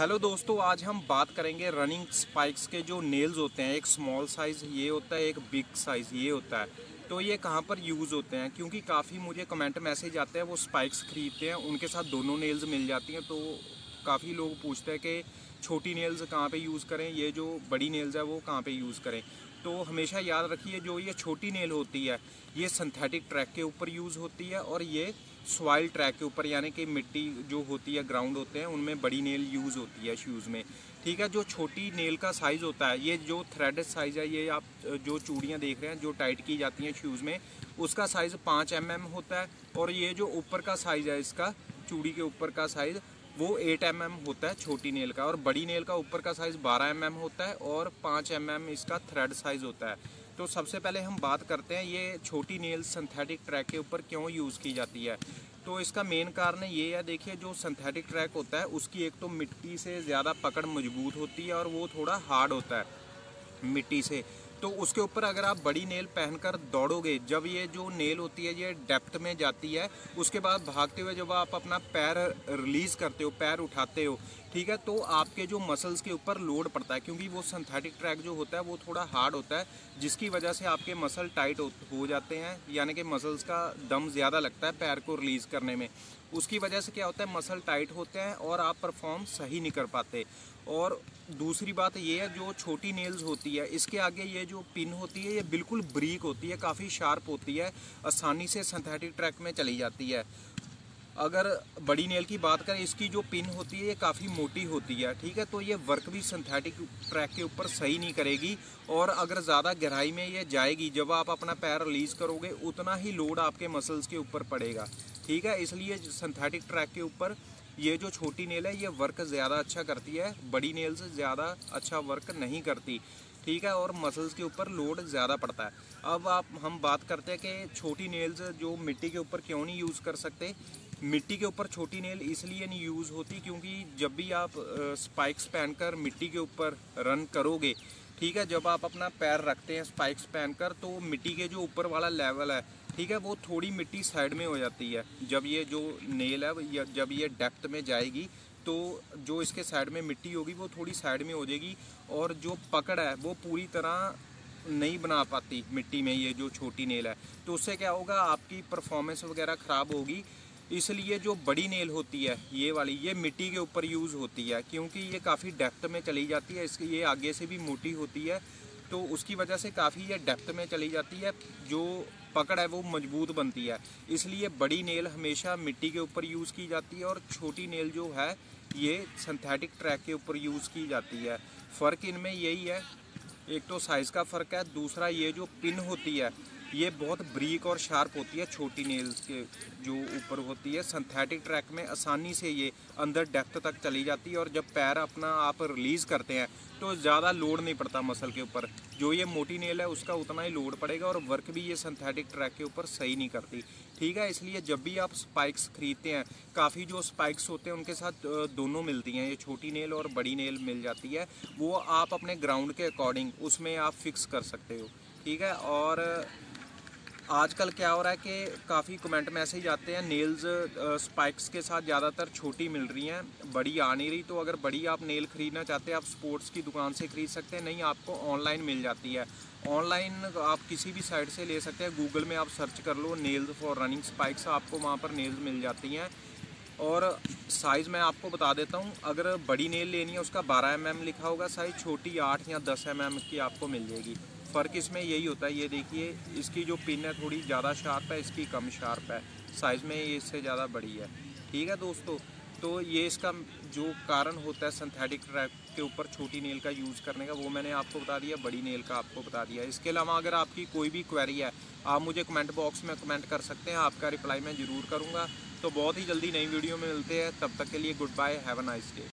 Hello दोस्तों, आज हम बात करेंगे रनिंग स्पाइक्स के जो नेल्स होते हैं, एक स्मॉल साइज़ ये होता है, एक बिग साइज़ ये होता है। तो ये कहाँ पर यूज़ होते हैं? क्योंकि काफ़ी मुझे कमेंट मैसेज आते हैं, वो स्पाइक्स ख़रीदते हैं, उनके साथ दोनों नेल्स मिल जाती हैं तो काफ़ी लोग पूछते हैं कि छोटी नेल्स कहाँ पे यूज़ करें, ये जो बड़ी नेल्स है वो कहाँ पे यूज़ करें। तो हमेशा याद रखिए, जो ये छोटी नेल होती है, ये सिंथेटिक ट्रैक के ऊपर यूज़ होती है और ये सॉइल ट्रैक के ऊपर, यानी कि मिट्टी जो होती है ग्राउंड होते हैं, उनमें बड़ी नेल यूज़ होती है शूज़ में। ठीक है, जो छोटी नेल का साइज़ होता है, ये जो थ्रेड साइज़ है, ये आप, जो चूड़ियाँ देख रहे हैं, जो टाइट की जाती हैं शूज़ में, उसका साइज़ पाँच एम होता है और ये जो ऊपर का साइज़ है, इसका चूड़ी के ऊपर का साइज़ वो 8 एम mm होता है छोटी नेल का और बड़ी नेल का ऊपर का साइज़ 12 एम mm होता है और 5 एम mm इसका थ्रेड साइज़ होता है। तो सबसे पहले हम बात करते हैं ये छोटी नेल सिंथेटिक ट्रैक के ऊपर क्यों यूज़ की जाती है। तो इसका मेन कारण ये है, देखिए जो सिंथेटिक ट्रैक होता है उसकी एक तो मिट्टी से ज़्यादा पकड़ मज़बूत होती है और वो थोड़ा हार्ड होता है, मिट्टी से। तो उसके ऊपर अगर आप बड़ी नेल पहनकर दौड़ोगे, जब ये जो नेल होती है, ये डेप्थ में जाती है, उसके बाद भागते हुए जब आप अपना पैर रिलीज़ करते हो, पैर उठाते हो ठीक है तो आपके जो मसल्स के ऊपर लोड पड़ता है, क्योंकि वो सिंथेटिक ट्रैक जो होता है, वो थोड़ा हार्ड होता है, जिसकी वजह से आपके मसल टाइट हो जाते हैं, यानी कि मसल्स का दम ज़्यादा लगता है पैर को रिलीज़ करने में। उसकी वजह से क्या होता है मसल टाइट होते हैं और आप परफॉर्म सही नहीं कर पाते। और दूसरी बात ये है, जो छोटी नेल्स होती है, इसके आगे ये जो पिन होती है, ये बिल्कुल ब्रीक होती है, काफ़ी शार्प होती है, आसानी से सिंथेटिक ट्रैक में चली जाती है। अगर बड़ी नेल की बात करें, इसकी जो पिन होती है, ये काफ़ी मोटी होती है, ठीक है? तो ये वर्क भी सिंथेटिक ट्रैक के ऊपर सही नहीं करेगी और अगर ज़्यादा गहराई में ये जाएगी, जब आप अपना पैर रिलीज़ करोगे, उतना ही लोड आपके मसल्स के ऊपर पड़ेगा, ठीक है? इसलिए सिंथेटिक ट्रैक के ऊपर ये जो छोटी नेल है, ये वर्क ज़्यादा अच्छा करती है, बड़ी नेल से ज़्यादा अच्छा वर्क नहीं करती, ठीक है? और मसल्स के ऊपर लोड ज़्यादा पड़ता है। अब आप, हम बात करते हैं कि छोटी नेल्स जो मिट्टी के ऊपर क्यों नहीं यूज़ कर सकते? मिट्टी के ऊपर छोटी नेल इसलिए नहीं यूज़ होती क्योंकि जब भी आप स्पाइक्स पहनकर मिट्टी के ऊपर रन करोगे, ठीक है, जब आप अपना पैर रखते हैं स्पाइक्स पहनकर तो मिट्टी के जो ऊपर वाला लेवल है, ठीक है, वो थोड़ी मिट्टी साइड में हो जाती है। जब ये जो नेल है जब ये डेप्थ में जाएगी तो जो इसके साइड में मिट्टी होगी, वो थोड़ी साइड में हो जाएगी और जो पकड़ है, वो पूरी तरह नहीं बना पाती मिट्टी में ये जो छोटी नेल है। तो उससे क्या होगा, आपकी परफॉर्मेंस वगैरह ख़राब होगी इसलिए जो बड़ी नेल होती है, ये वाली, ये मिट्टी के ऊपर यूज़ होती है, क्योंकि ये काफ़ी डेप्थ में चली जाती है, इसकी, ये आगे से भी मोटी होती है तो उसकी वजह से काफ़ी ये डेप्थ में चली जाती है, जो पकड़ है वो मज़बूत बनती है। इसलिए बड़ी नेल हमेशा मिट्टी के ऊपर यूज़ की जाती है और छोटी नेल जो है, ये सिंथेटिक ट्रैक के ऊपर यूज़ की जाती है। फ़र्क इनमें यही है, एक तो साइज़ का फ़र्क है, दूसरा ये जो पिन होती है ये बहुत ब्रीक और शार्प होती है, छोटी नेल्स के जो ऊपर होती है। सिंथेटिक ट्रैक में आसानी से ये अंदर डेप्थ तक चली जाती है और जब पैर अपना आप रिलीज़ करते हैं तो ज़्यादा लोड नहीं पड़ता मसल के ऊपर। जो ये मोटी नेल है, उसका उतना ही लोड पड़ेगा और वर्क भी ये सिंथेटिक ट्रैक के ऊपर सही नहीं करती। ठीक है, इसलिए जब भी आप स्पाइक्स खरीदते हैं, काफ़ी जो स्पाइक्स होते हैं, उनके साथ दोनों मिलती हैं। ये छोटी नेल और बड़ी नेल मिल जाती है। वो आप अपने ग्राउंड के अकॉर्डिंग उसमें आप फिक्स कर सकते हो। ठीक है, और आजकल क्या हो रहा है कि काफ़ी कमेंट मैसेज आते हैं नेल्स स्पाइक्स के साथ ज़्यादातर छोटी मिल रही हैं, बड़ी आ नहीं रही तो अगर बड़ी आप नेल ख़रीदना चाहते हैं, आप स्पोर्ट्स की दुकान से ख़रीद सकते हैं, नहीं, आपको ऑनलाइन मिल जाती है। ऑनलाइन आप किसी भी साइट से ले सकते हैं गूगल में आप सर्च कर लो नेल्स फॉर रनिंग स्पाइक्स आपको वहाँ पर नेल्स मिल जाती हैं। और साइज़ मैं आपको बता देता हूँ, अगर बड़ी नेल लेनी है, उसका 12 एम mm लिखा होगा साइज़ छोटी 8 या 10 एम mm की आपको मिल जाएगी। फ़र्क इसमें यही होता है, ये देखिए, इसकी जो पिन है थोड़ी ज़्यादा शार्प है, इसकी कम शार्प है। साइज़ में ये इससे ज़्यादा बड़ी है। ठीक है दोस्तों? तो ये इसका जो कारण होता है सिंथेटिक ट्रैक के ऊपर छोटी नेल का यूज़ करने का, वो मैंने आपको बता दिया, बड़ी नेल का आपको बता दिया। इसके अलावा अगर आपकी कोई भी क्वेरी है, आप मुझे कमेंट बॉक्स में कमेंट कर सकते हैं, आपका रिप्लाई मैं ज़रूर करूँगा। तो बहुत ही जल्दी नई वीडियो में मिलते हैं, तब तक के लिए good bye have a nice day